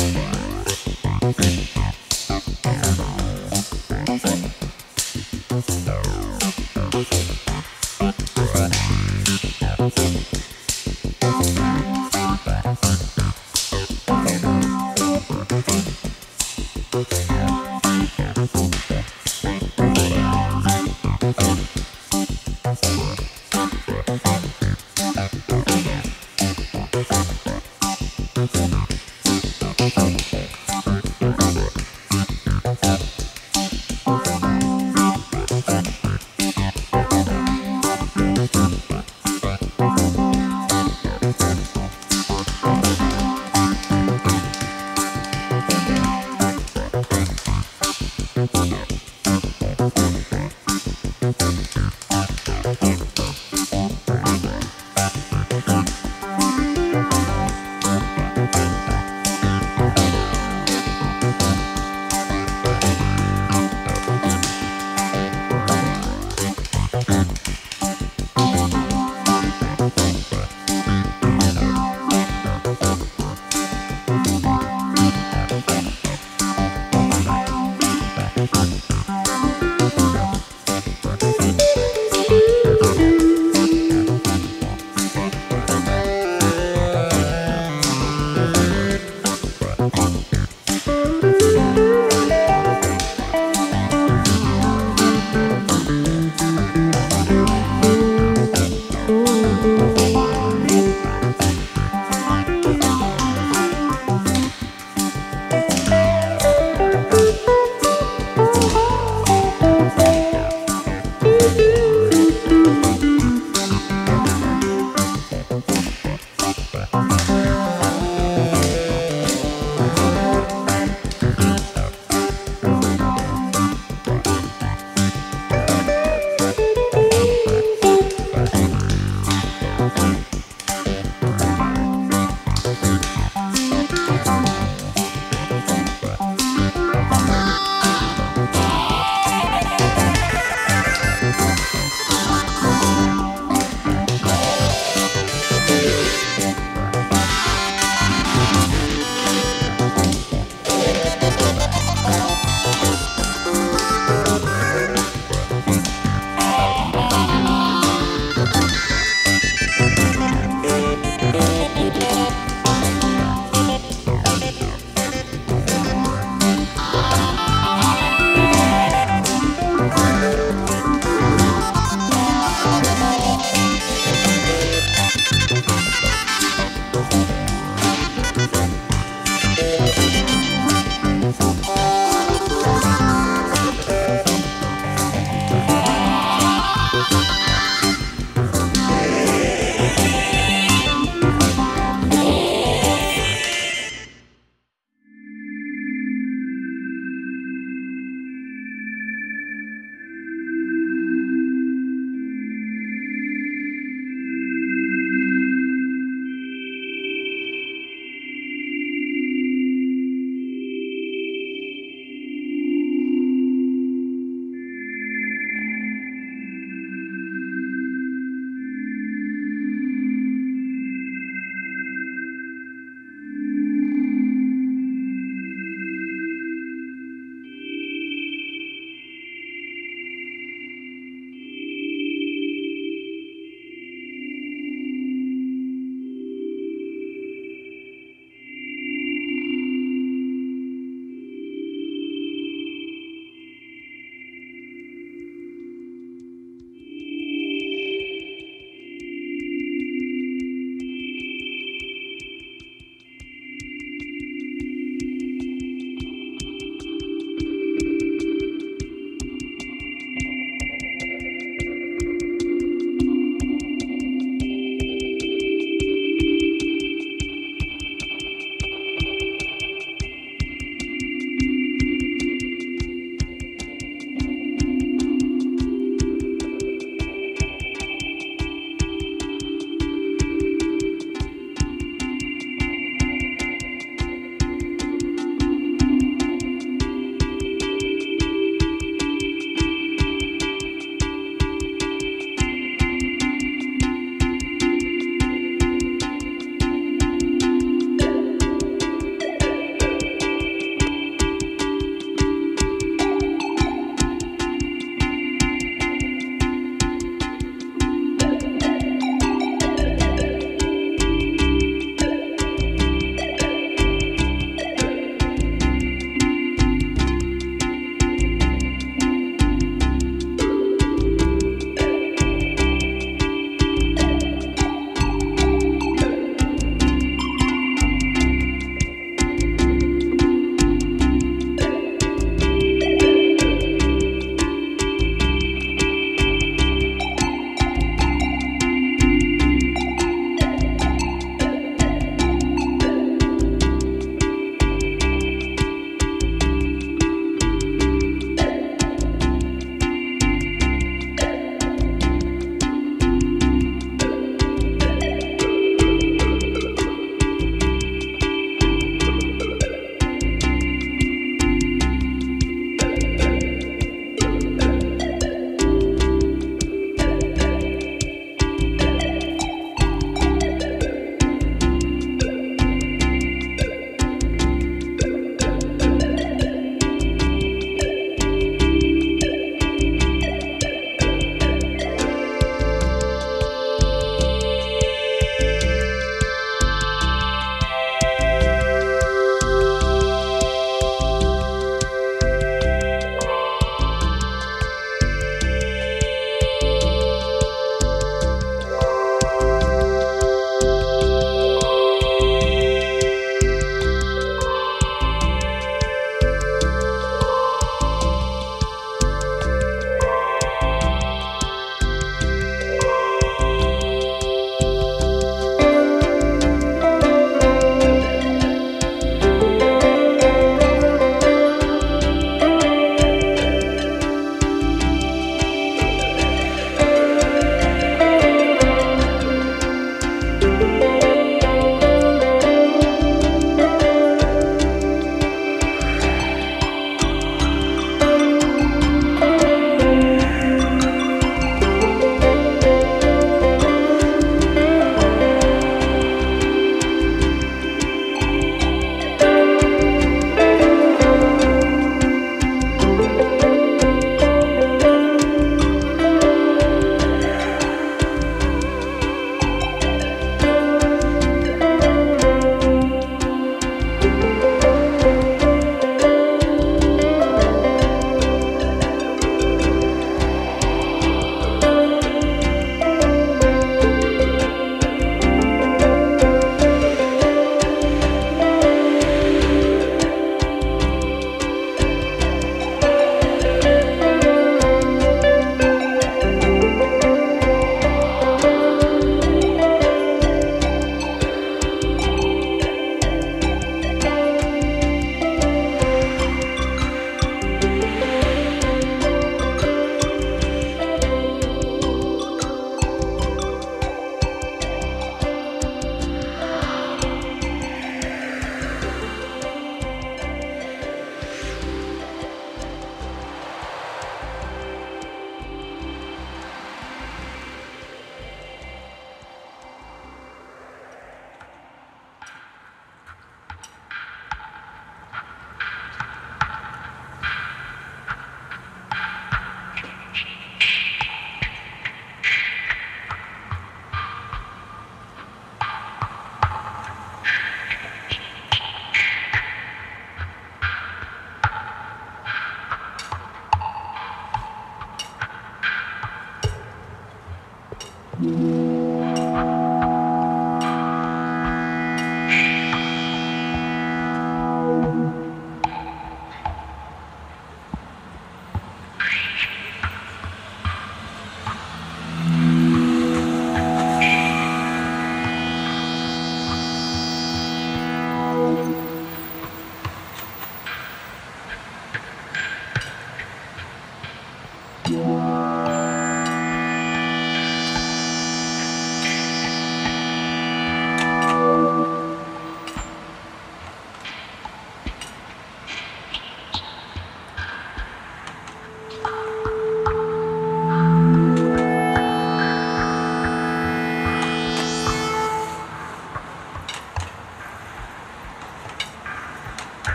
Bye.